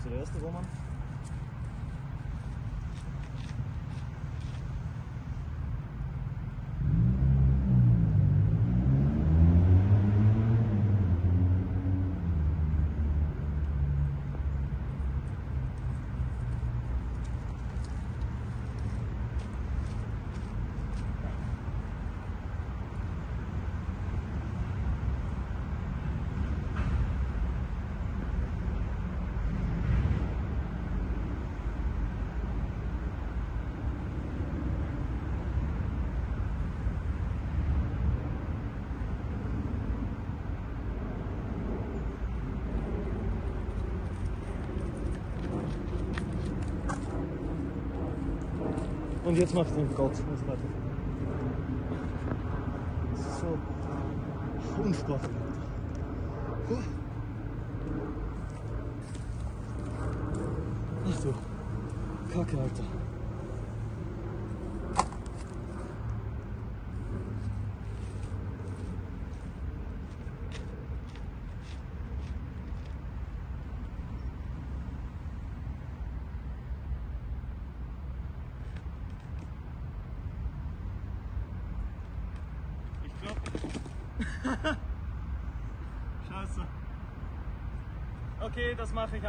Das ist der Erste, Roman? Und jetzt macht den Gott. Das ist so unsportlich. Ach du, Kacke, Alter. Scheiße. Okay, das mache ich.